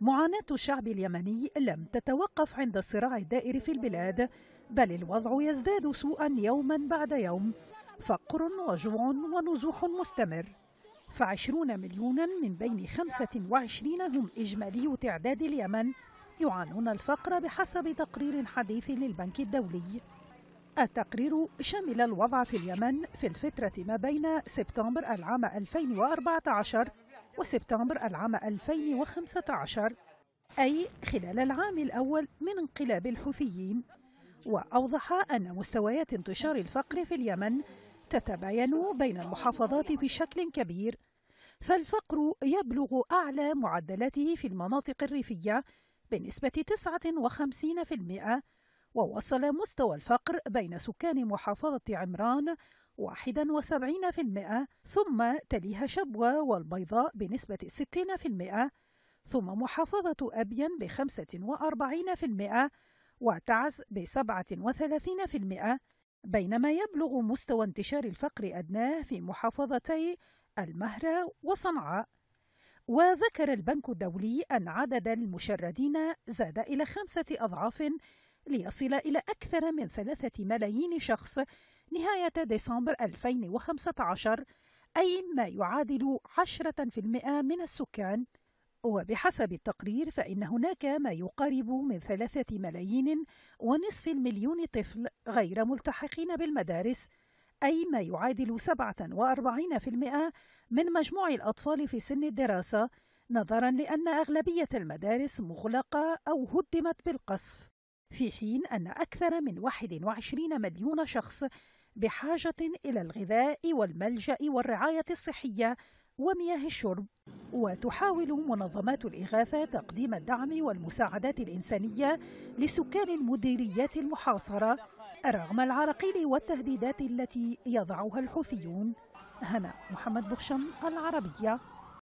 معاناة الشعب اليمني لم تتوقف عند الصراع الدائر في البلاد بل الوضع يزداد سوءا يوما بعد يوم. فقر وجوع ونزوح مستمر. فعشرون مليونا من بين خمسة وعشرين هم إجمالي تعداد اليمن يعانون الفقر بحسب تقرير حديث للبنك الدولي. التقرير شمل الوضع في اليمن في الفترة ما بين سبتمبر العام 2014 وسبتمبر العام 2015 أي خلال العام الأول من انقلاب الحوثيين. وأوضح أن مستويات انتشار الفقر في اليمن تتباين بين المحافظات بشكل كبير فالفقر يبلغ أعلى معدلاته في المناطق الريفية بنسبة 59% ووصل مستوى الفقر بين سكان محافظة عمران 71% ثم تليها شبوة والبيضاء بنسبة 60% ثم محافظة أبين ب 45% وتعز ب 37% بينما يبلغ مستوى انتشار الفقر أدناه في محافظتي المهرة وصنعاء. وذكر البنك الدولي أن عدد المشردين زاد إلى خمسة أضعاف ليصل إلى أكثر من ثلاثة ملايين شخص نهاية ديسمبر 2015 أي ما يعادل 10% من السكان. وبحسب التقرير فإن هناك ما يقارب من ثلاثة ملايين ونصف المليون طفل غير ملتحقين بالمدارس أي ما يعادل 47% من مجموع الأطفال في سن الدراسة نظرا لأن أغلبية المدارس مغلقة أو هدمت بالقصف. في حين أن أكثر من 21 مليون شخص بحاجة إلى الغذاء والملجأ والرعاية الصحية ومياه الشرب وتحاول منظمات الإغاثة تقديم الدعم والمساعدات الإنسانية لسكان المديريات المحاصرة رغم العراقيل والتهديدات التي يضعها الحوثيون. هنا محمد بخشم العربية.